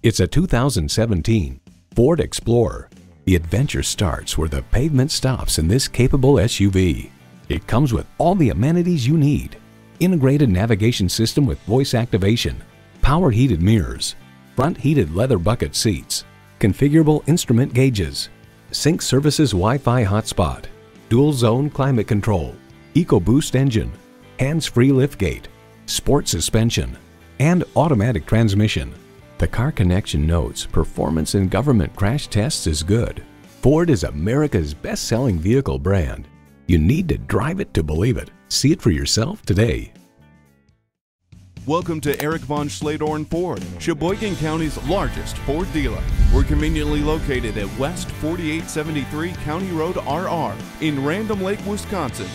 It's a 2017 Ford Explorer. The adventure starts where the pavement stops in this capable SUV. It comes with all the amenities you need. Integrated navigation system with voice activation, power heated mirrors, front heated leather bucket seats, configurable instrument gauges, sync services Wi-Fi hotspot, dual zone climate control, EcoBoost engine, hands-free liftgate, sport suspension, and automatic transmission. The Car Connection notes performance in government crash tests is good. Ford is America's best-selling vehicle brand. You need to drive it to believe it. See it for yourself today. Welcome to Eric Von Schledorn Ford, Sheboygan County's largest Ford dealer. We're conveniently located at West 4873 County Road RR in Random Lake, Wisconsin.